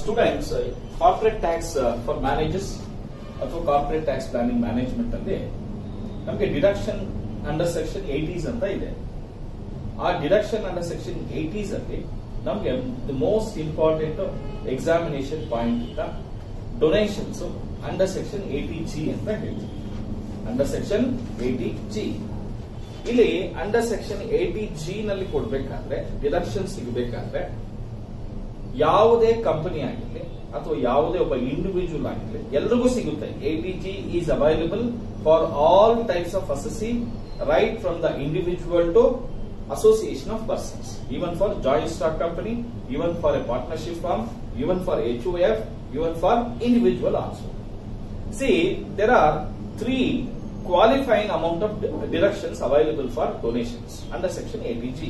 Students corporate tax for managers ಅಥವಾ corporate tax planning management ಅಲ್ಲಿ ನಮಗೆ ಡಿಡಕ್ಷನ್ ಅಂಡರ್ ಸೆಕ್ಷನ್ ಏಟೀಸ್ ಅಂತ ಇದೆ. ಆ ಡಿಡಕ್ಷನ್ ಅಂಡರ್ ಸೆಕ್ಷನ್ ಏಟೀಸ್ ಅಲ್ಲಿ ನಮಗೆ the most important examination point ಅಂತ donations under section eighty G ಅಂತ ಹೇಳ್ತೀವಿ. ಅಂಡರ್ ಸೆಕ್ಷನ್ ಏಟಿ ಜಿ ಇಲ್ಲಿ ಅಂಡರ್ ಸೆಕ್ಷನ್ ಏಟಿ ಜಿ ನಲ್ಲಿ ಕೊಡ್ಬೇಕಾದ್ರೆ ಡಿಡಕ್ಷನ್ ಸಿಗಬೇಕಾದ್ರೆ ಯಾವುದೇ ಕಂಪನಿ ಆಗಿರಲಿ ಅಥವಾ ಯಾವುದೇ ಒಬ್ಬ ಇಂಡಿವಿಜುವಲ್ ಆಗಿರಲಿ ಎಲ್ರಿಗೂ ಸಿಗುತ್ತೆ G is available for all types of assessee right from the individual to association of persons, even for joint stock company, even for a partnership firm, even for HUF, even for individual also. See, there are three qualifying amount of deductions available for donations under section 80G.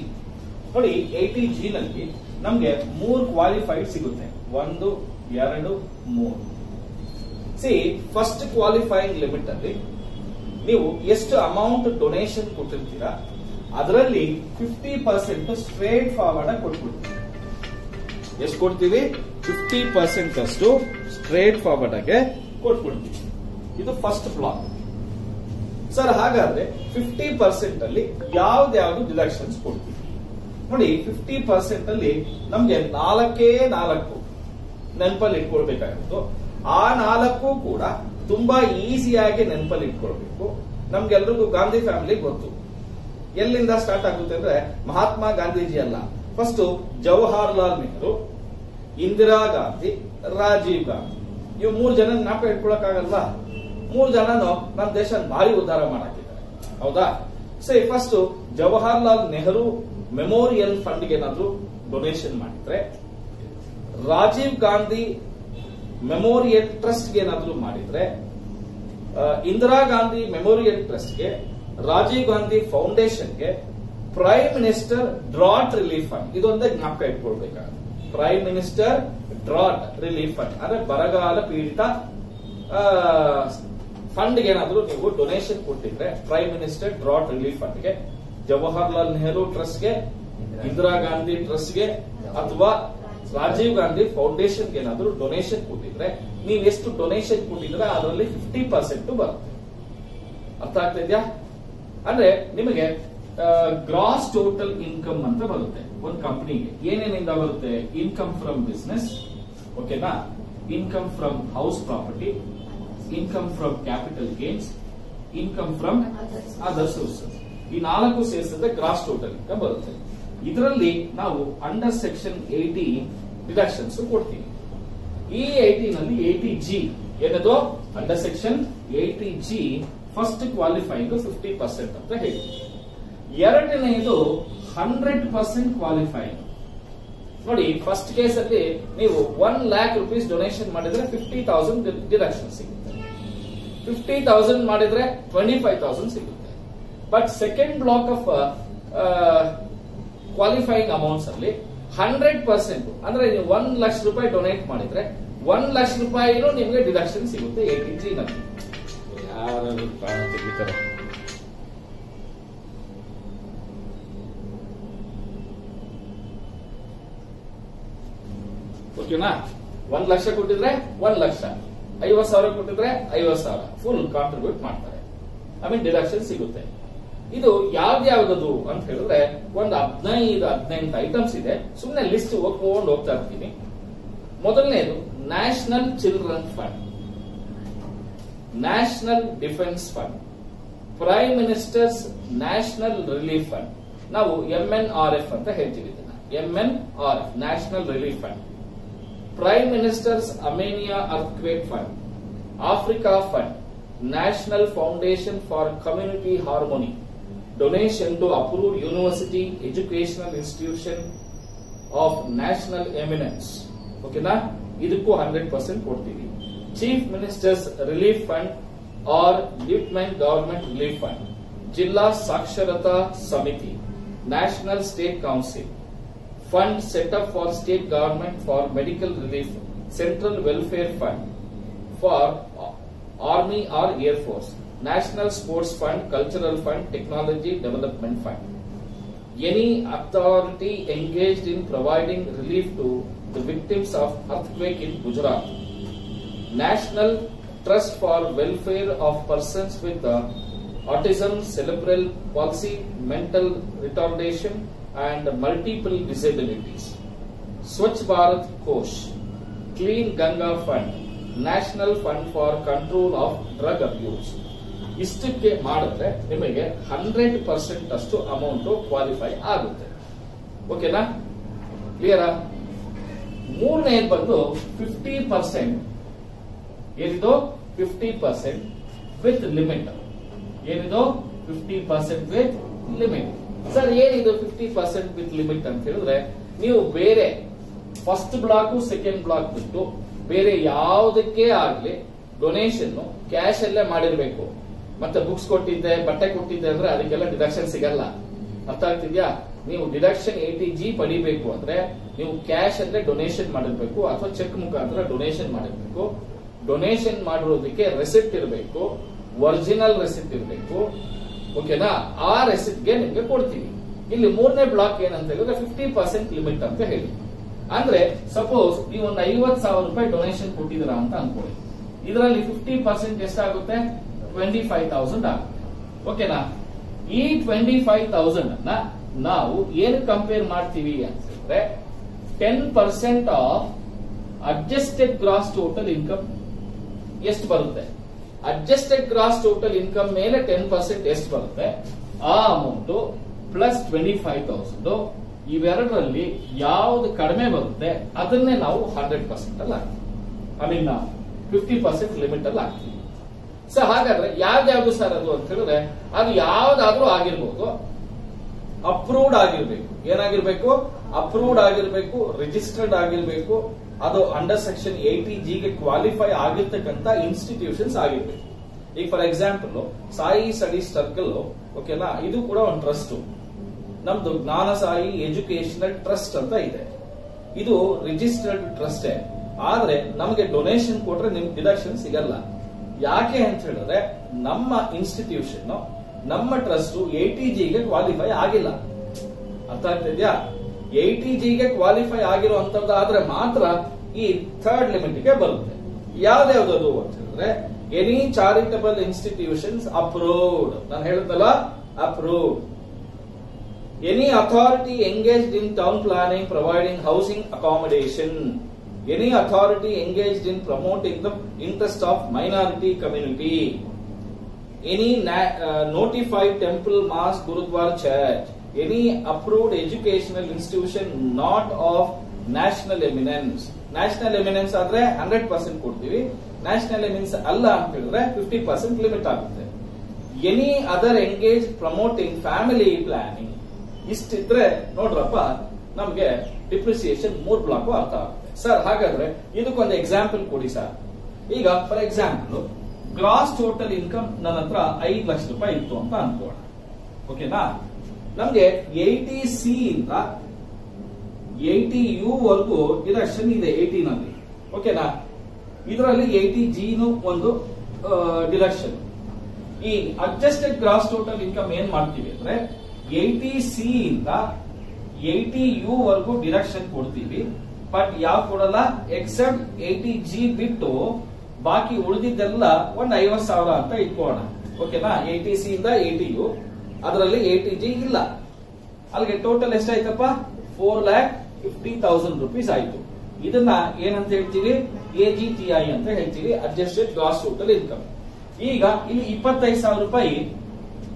ನೋಡಿ eighty G ನಲ್ಲಿ ನಮಗೆ ಮೂರು qualified ಸಿಗುತ್ತೆ. ಒಂದು ಎರಡು ಮೂರು. C first qualifying limit ಅಲ್ಲಿ ನೀವು ಎಷ್ಟು ಅಮೌಂಟ್ ಡೊನೇಷನ್ ಕೊಟ್ಟಿರ್ತೀರಾ ಅದರಲ್ಲಿ ಫಿಫ್ಟಿ ಪರ್ಸೆಂಟ್ ಸ್ಟ್ರೇಟ್ ಫಾರ್ವರ್ಡ್ ಆಗಿ ಕೊಟ್ಬಿಡ್ತೀವಿ. ಎಷ್ಟು ಕೊಡ್ತೀವಿ? ಫಿಫ್ಟಿ ಪರ್ಸೆಂಟ್ ಅಷ್ಟು ಸ್ಟ್ರೇಟ್ ಫಾರ್ವರ್ಡ್ ಆಗಿ ಕೊಟ್ಬಿಡ್ತೀವಿ. ಇದು ಫಸ್ಟ್ ಬ್ಲಾಕ್ ಸರ್ ಹಾಗಾದ್ರೆ ಫಿಫ್ಟಿ ಪರ್ಸೆಂಟ್ ಅಲ್ಲಿ ಯಾವ್ದಾವ್ದು ಡಿಡಕ್ಷನ್ಸ್ ಕೊಡ್ತೀವಿ? ನೋಡಿ ಫಿಫ್ಟಿ ಪರ್ಸೆಂಟ್ ಅಲ್ಲಿ ನಮ್ಗೆ ನಾಲ್ಕೇ ನಾಲ್ಕು ನೆನಪಲ್ಲಿ ಇಟ್ಕೊಳ್ಬೇಕಾಗಿತ್ತು ಆ ನಾಲ್ಕು ಕೂಡ ತುಂಬಾ ಈಸಿಯಾಗಿ ನೆನಪಲ್ಲಿ ಇಟ್ಕೊಳ್ಬೇಕು. ನಮ್ಗೆಲ್ರಿಗೂ ಗಾಂಧಿ ಫ್ಯಾಮಿಲಿ ಗೊತ್ತು. ಎಲ್ಲಿಂದ ಸ್ಟಾರ್ಟ್ ಆಗುತ್ತೆ ಅಂದ್ರೆ ಮಹಾತ್ಮ ಗಾಂಧೀಜಿ ಅಲ್ಲ. ಫಸ್ಟ್ ಜವಾಹರ್ಲಾಲ್ ನೆಹರು, ಇಂದಿರಾ ಗಾಂಧಿ, ರಾಜೀವ್ ಗಾಂಧಿ. ಇವು ಮೂರು ಜನ ಜ್ಞಾಪಕ ಇಟ್ಕೊಳಕ್ಕಾಗಲ್ವಾ? ಮೂರು ಜನನು ನಮ್ಮ ದೇಶ ಭಾರಿ ಉದ್ಧಾರ ಮಾಡಾಕಿದ್ದಾರೆ. ಹೌದಾ? ಸರಿ ಫಸ್ಟ್ ಜವಾಹರ್ಲಾಲ್ ನೆಹರು ಮೆಮೋರಿಯಲ್ ಫಂಡ್ಗೆ ಏನಾದ್ರೂ ಡೊನೇಷನ್ ಮಾಡಿದ್ರೆ, ರಾಜೀವ್ ಗಾಂಧಿ ಮೆಮೋರಿಯಲ್ ಟ್ರಸ್ಟ್ಗೆ ಏನಾದ್ರೂ ಮಾಡಿದ್ರೆ ಇಂದಿರಾ ಗಾಂಧಿ ಮೆಮೋರಿಯಲ್ ಟ್ರಸ್ಟ್ಗೆ Rajiv Gandhi ಫೌಂಡೇಶನ್ಗೆ prime minister drought relief fund ಇದೊಂದೇ ಜ್ಞಾಪಕ ಇಟ್ಕೊಳ್ಬೇಕಾಗುತ್ತೆ. Prime minister drought relief fund ಅಂದ್ರೆ ಬರಗಾಲ ಪೀಡಿತ ಫಂಡ್ ಏನಾದ್ರೂ ನೀವು ಡೊನೇಷನ್ ಕೊಟ್ಟಿದ್ರೆ ಪ್ರೈಮ್ ಮಿನಿಸ್ಟರ್ ಡ್ರಾಟ್ ರಿಲೀಫ್ ಫಂಡ್ಗೆ ಜವಾಹರ್ಲಾಲ್ ನೆಹರು ಟ್ರಸ್ಟ್ಗೆ, ಇಂದಿರಾ ಗಾಂಧಿ ಟ್ರಸ್ಟ್ಗೆ ಅಥವಾ ರಾಜೀವ್ ಗಾಂಧಿ ಫೌಂಡೇಶನ್ ಏನಾದ್ರೂ ಡೊನೇಷನ್ ಕೊಟ್ಟಿದ್ರೆ ನೀವು ಎಷ್ಟು ಡೊನೇಷನ್ ಕೊಟ್ಟಿದ್ರೆ ಅದರಲ್ಲಿ ಫಿಫ್ಟಿ ಪರ್ಸೆಂಟ್ ಬರುತ್ತೆ. ಅರ್ಥ ಆಗ್ತಾ ಇದೆಯಾ? ಅಂದ್ರೆ ನಿಮಗೆ ಗ್ರಾಸ್ ಟೋಟಲ್ ಇನ್ಕಮ್ ಅಂತ ಬರುತ್ತೆ ಒಂದು ಕಂಪ್ನಿಗೆ ಏನೇನಿಂದ ಬರುತ್ತೆ? ಇನ್ಕಮ್ ಫ್ರಮ್ ಬಿಸ್ನೆಸ್ ಓಕೆನಾ income from house property income from capital gains income from other sources ಈ ನಾಲ್ಕು ಸೇರಿಸಿದ್ರೆ ಗ್ರಾಸ್ ಟೋಟಲ್ ಇನ್ಕಮ್ ಬರುತ್ತೆ. ಇದರಲ್ಲಿ ನಾವು ಅಂಡರ್ ಸೆಕ್ಷನ್ ಏಟಿ ಡಿಡಕ್ಷನ್ಸ್ ಕೊಡ್ತೀವಿ. ಈ ಏಟಿ ನಲ್ಲಿ ಏಟಿ ಜಿ ಏನದು? Under section eighty G first qualifying fifty percent ಅಂತ ಹೇಳಿ. ಎರಡನೆಯದು ಹಂಡ್ರೆಡ್ ಪರ್ಸೆಂಟ್ ಕ್ವಾಲಿಫೈಯಿಂಗ್ ನೋಡಿ ಫಸ್ಟ್ ಕೇಸ್ ಅಲ್ಲಿ ನೀವು ಒನ್ ಲ್ಯಾಕ್ ರುಪೀಸ್ ಡೊನೇಷನ್ ಮಾಡಿದ್ರೆ ಫಿಫ್ಟಿ ತೌಸಂಡ್ ಡಿಡಕ್ಷನ್ ಸಿಗುತ್ತೆ. ಫಿಫ್ಟಿ ತೌಸಂಡ್ ಮಾಡಿದ್ರೆ ಟ್ವೆಂಟಿ ಫೈವ್ ತೌಸಂಡ್ ಸಿಗುತ್ತೆ. But second block of qualifying amounts ಅಲ್ಲಿ ಹಂಡ್ರೆಡ್ ಪರ್ಸೆಂಟ್ ಅಂದ್ರೆ ನೀವು ಒನ್ ಲಕ್ಷ ರೂಪಾಯಿ ಡೊನೇಟ್ ಮಾಡಿದ್ರೆ ಒನ್ ಲಕ್ಷ ರೂಪಾಯಿನೂ ನಿಮಗೆ ಡಿಡಕ್ಷನ್ ಸಿಗುತ್ತೆ ಏಟಿ ಜಿ ನಲ್ಲಿ. ಓಕೆನಾ ಒಂದ್ ಲಕ್ಷ ಕೊಟ್ಟಿದ್ರೆ ಒಂದ್ ಲಕ್ಷ ಐವತ್ ಸಾವಿರ ಕೊಟ್ಟಿದ್ರೆ ಐವತ್ ಸಾವಿರ ಫುಲ್ ಕಾಂಟ್ರಿಬ್ಯೂಟ್ ಮಾಡ್ತಾರೆ. ಐ ಮೀನ್ ಡಿಡಕ್ಷನ್ ಸಿಗುತ್ತೆ. ಇದು ಯಾವ್ದ್ಯಾವ್ದದು ಅಂತ ಹೇಳಿದ್ರೆ ಒಂದು ಹದಿನೈದು, ಹದಿನೆಂಟು ಐಟಮ್ಸ್ ಇದೆ. ಸುಮ್ಮನೆ ಲಿಸ್ಟ್ ಹೋಗ್ಕೊಂಡು ಹೋಗ್ತಾ ಇರ್ತೀನಿ. ಮೊದಲನೇದು national children fund national defence fund prime ministers national relief fund ನಾವು ಎನ್ ಆರ್ ಎಫ್ ಅಂತ ಹೇಳ್ತೀವಿ N R F national relief fund prime ministers Armenia earthquake fund Africa fund national foundation for community harmony donation to approved university educational institution of national eminence ಓಕೆನಾ ಇದಕ್ಕೂ hundred percent ಕೊಡ್ತೀವಿ chief ministers relief fund or lieutenant government relief fund Zilla Saksharata Samiti national state council fund set up for state government for medical relief central welfare fund for army or air force National Sports Fund, Cultural Fund, Technology Development Fund. Any authority engaged in providing relief to the victims of earthquake in Gujarat. National Trust for Welfare of Persons with Autism, Cerebral Palsy, Mental Retardation and Multiple Disabilities. Swachh Bharat Kosh, Clean Ganga Fund, National Fund for Control of Drug Abuse. ಇಷ್ಟಕ್ಕೆ ಮಾಡಿದ್ರೆ ನಿಮಗೆ hundred percent ಅಷ್ಟು amount qualify ಆಗುತ್ತೆ. ಓಕೆನಾ ಕ್ಲಿಯರಾ ಮೂರನೇದು ಬಂದು fifty percent ಏನಿದು? ಫಿಫ್ಟಿ ಪರ್ಸೆಂಟ್ ವಿತ್ ಲಿಮಿಟ್ ಏನಿದು? Fifty percent with limit sir ಏನಿದು ಫಿಫ್ಟಿ ಪರ್ಸೆಂಟ್ ವಿತ್ ಲಿಮಿಟ್ ಅಂತ ಹೇಳಿದ್ರೆ, ನೀವು ಬೇರೆ ಫಸ್ಟ್ ಬ್ಲಾಕ್ ಸೆಕೆಂಡ್ ಬ್ಲಾಕ್ ಬಿಟ್ಟು ಬೇರೆ ಯಾವುದಕ್ಕೆ ಆಗ್ಲಿ ಡೊನೇಷನ್ ಕ್ಯಾಶ್ ಅಲ್ಲೇ ಮಾಡಿರ್ಬೇಕು. ಮತ್ತೆ ಬುಕ್ಸ್ ಕೊಟ್ಟಿದ್ದೆ, ಬಟ್ಟೆ ಕೊಟ್ಟಿದ್ದೆ ಅಂದ್ರೆ ಅದಕ್ಕೆಲ್ಲ ಡಿಡಕ್ಷನ್ ಸಿಗಲ್ಲ. ಅರ್ಥ ಆಗ್ತಿದ್ಯಾ? ನೀವು ಡಿಡಕ್ಷನ್ ಏಟಿ ಜಿ ಪಡಿಬೇಕು ಅಂದ್ರೆ ನೀವು ಕ್ಯಾಶ್ ಅಂದ್ರೆ ಡೊನೇಷನ್ ಮಾಡಿರ್ಬೇಕು ಅಥವಾ ಚೆಕ್ ಮುಖಾಂತರ ಡೊನೇಷನ್ ಮಾಡಿರ್ಬೇಕು. ಡೊನೇಷನ್ ಮಾಡಿರೋದಕ್ಕೆ ರೆಸಿಪ್ಟ್ ಇರಬೇಕು ಒರಿಜಿನಲ್ ರೆಸಿಪ್ಟ್ ಇರಬೇಕು. ಓಕೆನಾ ಆ ರೆಸಿಪ್ಟ್ಗೆ ನಿಮ್ಗೆ ಕೊಡ್ತೀವಿ ಇಲ್ಲಿ ಮೂರನೇ ಬ್ಲಾಕ್ ಏನಂತ ಹೇಳಿದ್ರೆ ಫಿಫ್ಟಿ ಪರ್ಸೆಂಟ್ ಲಿಮಿಟ್ ಅಂತ ಹೇಳಿ. ಅಂದ್ರೆ ಸಪೋಸ್ ನೀವು ಒಂದು ಐವತ್ ಸಾವಿರ ರೂಪಾಯಿ ಡೊನೇಷನ್ ಕೊಟ್ಟಿದ್ದೀರಾ ಅಂತ ಅನ್ಕೊಳ್ಳಿ. ಇದರಲ್ಲಿ ಫಿಫ್ಟಿ ಪರ್ಸೆಂಟ್ ಎಷ್ಟಾಗುತ್ತೆ? ಟ್ವೆಂಟಿ ಫೈವ್ ತೌಸಂಡ್ ಆಗುತ್ತೆ ಓಕೆನಾ ಈ ಟ್ವೆಂಟಿ ಫೈವ್ ತೌಸಂಡ್ ಅನ್ನ ನಾವು ಏನು ಕಂಪೇರ್ ಮಾಡ್ತೀವಿ ಅಂತಂದ್ರೆ ten percent of adjusted gross total income ಎಷ್ಟು ಬರುತ್ತೆ? ಅಡ್ಜಸ್ಟೆಡ್ ಗ್ರಾಸ್ ಟೋಟಲ್ ಇನ್ಕಮ್ ಮೇಲೆ ಟೆನ್ ಪರ್ಸೆಂಟ್ ಎಷ್ಟು ಬರುತ್ತೆ? ಆ amount plus twenty five thousand ಇವೆರಡರಲ್ಲಿ ಯಾವ್ದು ಕಡಿಮೆ ಬರುತ್ತೆ, ಅದನ್ನೇ ನಾವು ಹಂಡ್ರೆಡ್ ಪರ್ಸೆಂಟ್ ಅಲ್ಲಿ I mean fifty percent limit ಅಲ್ಲಿ ಹಾಕ್ತೀವಿ ಸೊ ಹಾಗಾದ್ರೆ ಯಾವ್ದ್ಯಾವ್ದು ಸರ್ ಅದು ಅಂತ ಹೇಳಿದ್ರೆ, ಅದು ಯಾವ್ದಾದ್ರೂ ಆಗಿರ್ಬೋದು. ಅಪ್ರೂವ್ಡ್ ಆಗಿರ್ಬೇಕು. ಏನಾಗಿರ್ಬೇಕು? ಅಪ್ರೂವ್ಡ್ ಆಗಿರ್ಬೇಕು ರಿಜಿಸ್ಟರ್ಡ್ ಆಗಿರ್ಬೇಕು, ಅದು ಅಂಡರ್ ಸೆಕ್ಷನ್ ಏಟಿ ಜಿಗೆ ಕ್ವಾಲಿಫೈ ಆಗಿರ್ತಕ್ಕಂತ ಇನ್ಸ್ಟಿಟ್ಯೂಷನ್ಸ್ ಆಗಿರ್ಬೇಕು. ಈಗ for example Sai study circle ಓಕೆನಾ ಇದು ಕೂಡ ಒಂದು ಟ್ರಸ್ಟ್ ನಮ್ದು ಜ್ಞಾನ ಸಾಯಿ ಎಜುಕೇಶನಲ್ ಟ್ರಸ್ಟ್ ಅಂತ ಇದೆ. ಇದು ರಿಜಿಸ್ಟರ್ಡ್ ಟ್ರಸ್ಟೇ ಆದ್ರೆ ನಮಗೆ ಡೊನೇಷನ್ ಕೊಟ್ರೆ ನಿಮ್ಗೆ ಡಿಡಕ್ಷನ್ ಸಿಗಲ್ಲ. ಯಾಕೆ ಅಂತ ಹೇಳಿದ್ರೆ ನಮ್ಮ ಇನ್ಸ್ಟಿಟ್ಯೂಷನ್ ನಮ್ಮ ಟ್ರಸ್ಟ್ ಏಟಿ ಜಿಗೆ ಕ್ವಾಲಿಫೈ ಆಗಿಲ್ಲ. ಅರ್ಥ ಆಗ್ತಿದ್ಯಾ ಏಟಿ ಜಿಗೆ ಕ್ವಾಲಿಫೈ ಆಗಿರುವಂತದ್ದಾದ್ರೆ ಮಾತ್ರ ಈ ಥರ್ಡ್ ಲಿಮಿಟ್ಗೆ ಬರುತ್ತೆ. ಯಾವ್ದ್ಯಾವ್ದದು ಅಂತ ಹೇಳಿದ್ರೆ ಎನಿ ಚಾರಿಟಬಲ್ ಇನ್ಸ್ಟಿಟ್ಯೂಷನ್ಸ್ ಅಪ್ರೂವ್ಡ್ ನಾನು ಹೇಳ್ತಲ್ಲ approved any authority engaged in town planning providing housing accommodation any authority engaged in promoting the interest of minority community any uh, notified temple, mosque, gurudwara, church, any approved educational institution not of national eminence. National eminence ಆದ್ರೆ hundred percent ಕೊಡ್ತೀವಿ. National eminence ಅಲ್ಲ ಅಂತ ಹೇಳಿದ್ರೆ fifty percent limit ಆಗುತ್ತೆ. Any other engage promoting family planning ಇಷ್ಟಿದ್ರೆ ನೋಡ್ರಪ್ಪ ನಮ್ಗೆ depreciation ಮೂರ್ block ಅರ್ಥ ಆಗುತ್ತೆ. ಸರ್ ಹಾಗಾದ್ರೆ ಇದಕ್ಕೊಂದು ಎಕ್ಸಾಂಪಲ್ ಕೊಡಿ ಸರ್ ಈಗ for example gross total income ನನ್ನ ಹತ್ರ ಐದು ಲಕ್ಷ ರೂಪಾಯಿ ಇತ್ತು ಅಂತ ಅನ್ಕೋಣ. ಓಕೆನಾ ನಮ್ಗೆ ಏಟಿ ಸಿ ಇಂದ ಏಟಿ ಯು ವರ್ಗೂ ಡಿಡಕ್ಷನ್ ಇದೆ ಏಟಿ ನಲ್ಲಿ ಓಕೆನಾ ಇದರಲ್ಲಿ ಏಟಿ ಜಿನು ಒಂದು ಡಿಡಕ್ಷನ್ ಈ ಅಡ್ಜಸ್ಟೆಡ್ ಗ್ರಾಸ್ ಟೋಟಲ್ ಇನ್ಕಮ್ ಏನ್ ಮಾಡ್ತೀವಿ ಅಂದ್ರೆ ಏಟಿ ಸಿ ಇಂದ ಏಟಿ ಯು ವರ್ಗೂ ಡಿಡಕ್ಷನ್ ಕೊಡ್ತೀವಿ. ಬಟ್ ಯಾವ ಕೊಡಲ್ಲ? ಎಕ್ಸೆಪ್ಟ್ ಏಟಿ ಜಿ ಬಿಟ್ಟು ಬಾಕಿ ಉಳಿದಿದ್ದೆಲ್ಲ ಒಂದ್ ಐವತ್ ಸಾವಿರ ಅಂತ ಇಟ್ಕೋಣ ಓಕೆನಾ ಏಟಿ ಸಿ ಇಂದ ಏಟಿ ಯು ಅದರಲ್ಲಿ ಏಟಿ ಜಿ ಇಲ್ಲ. ಅಲ್ಲಿಗೆ total ಎಷ್ಟಾಯ್ತಪ್ಪ? Four lakh fifty thousand rupees ಆಯ್ತು. ಇದನ್ನ ಏನಂತ ಹೇಳ್ತೀವಿ? ಎ ಜಿ ಟಿ ಐ ಅಂತ ಹೇಳ್ತೀವಿ. ಅಡ್ಜಸ್ಟೆಡ್ ಗ್ರಾಸ್ ಟೋಟಲ್ ಇನ್ಕಮ್ ಈಗ ಇಲ್ಲಿ ಇಪ್ಪತ್ತೈದು ಸಾವಿರ ರೂಪಾಯಿ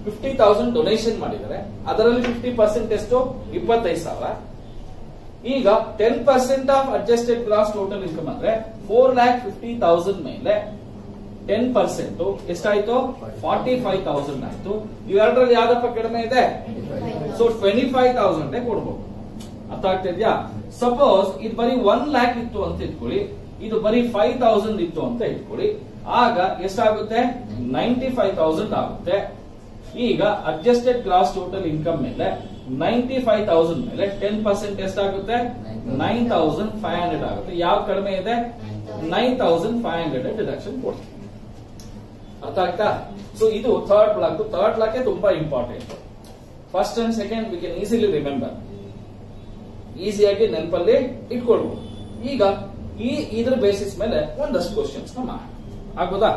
ಫಿಫ್ಟಿ ತೌಸಂಡ್ ಡೊನೇಷನ್ ಮಾಡಿದರೆ ಅದರಲ್ಲಿ ಫಿಫ್ಟಿ ಪರ್ಸೆಂಟ್ ಎಷ್ಟು? ಇಪ್ಪತ್ತೈದು ಸಾವಿರ. ಈಗ ten percent of adjusted gross total income ಅಂದ್ರೆ ಫೋರ್ ಲ್ಯಾಕ್ ಫಿಫ್ಟಿ ತೌಸಂಡ್ ಮೇಲೆ ಟೆನ್ ಪರ್ಸೆಂಟ್ ಎಷ್ಟಾಯ್ತು? ಫಾರ್ಟಿ ಫೈವ್ ತೌಸಂಡ್ ಆಯ್ತು ಇವೆರಡರಲ್ಲಿ ಯಾವ್ದಪ್ಪ ಕಡಿಮೆ ಇದೆ? ಸೊ ಟ್ವೆಂಟಿ ಫೈವ್ ತೌಸಂಡ್ ಕೊಡ್ಬೋದು. ಅರ್ಥ ಆಗ್ತಿದ್ಯಾ? ಸಪೋಸ್ ಇದು ಬರೀ ಒನ್ ಲ್ಯಾಕ್ ಇತ್ತು ಅಂತ ಇಟ್ಕೊಳ್ಳಿ. ಇದು ಬರೀ ಫೈವ್ ತೌಸಂಡ್ ಇತ್ತು ಅಂತ ಇಟ್ಕೊಳ್ಳಿ. ಆಗ ಎಷ್ಟಾಗುತ್ತೆ? ನೈಂಟಿ ಫೈವ್ ತೌಸಂಡ್ ಆಗುತ್ತೆ. ಈಗ ಅಡ್ಜಸ್ಟೆಡ್ ಗ್ರಾಸ್ ಟೋಟಲ್ ಇನ್ಕಮ್ ಮೇಲೆ ನೈಂಟಿ ಫೈವ್ ತೌಸಂಡ್ ಮೇಲೆ ಟೆನ್ ಪರ್ಸೆಂಟ್ ಎಷ್ಟಾಗುತ್ತೆ? ನೈನ್ ತೌಸಂಡ್ ಫೈವ್ ಹಂಡ್ರೆಡ್ ಆಗುತ್ತೆ. ಯಾವ ಕಡಿಮೆ ಇದೆ? Nine thousand five hundred deduction ಕೊಡ್ತೀವಿ. ಅರ್ಥ ಆಗ್ತಾ? ಸೊ ಇದು ಥರ್ಡ್ ಬ್ಲಾಕ್ ಥರ್ಡ್ ಬ್ಲಾಕ್ ತುಂಬಾ important first and second we can easily remember ಈಸಿಯಾಗಿ ನೆನಪಲ್ಲಿ ಇಟ್ಕೊಳ್ಬಹುದು ಈಗ ಈ ಇದ್ರ ಬೇಸಿಸ್ ಮೇಲೆ ಒಂದಷ್ಟು ಕ್ವಶನ್ಸ್ ಮಾಡೋಣ. ಆಗ್ಬೋದಾ?